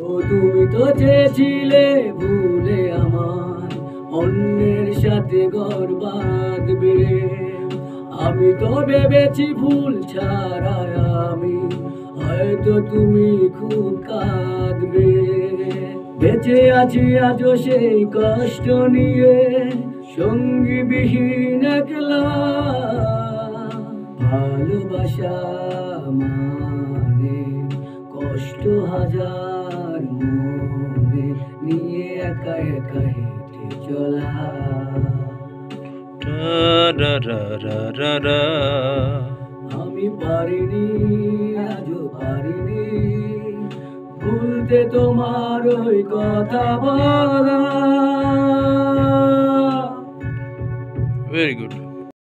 ও তুমি তো চেয়েছিলে ভুলে আমার অন্যের সাথে ঘর বাঁধবে আমি তো ভেবেছি ভুল ছাড়া আমি, হয়তো তুমি খুব কাঁদবে। বেঁচে আছি আজও সেই কষ্ট নিয়ে সঙ্গী বিহীন একলা। ভালোবাসা মানে কষ্ট হাজার। নিয়ে একা একা হেঁটে চলা। আমি পারিনি আজও পারিনি। ভুলতে তোমার ওই কথা বলা। Very good